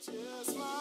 Just like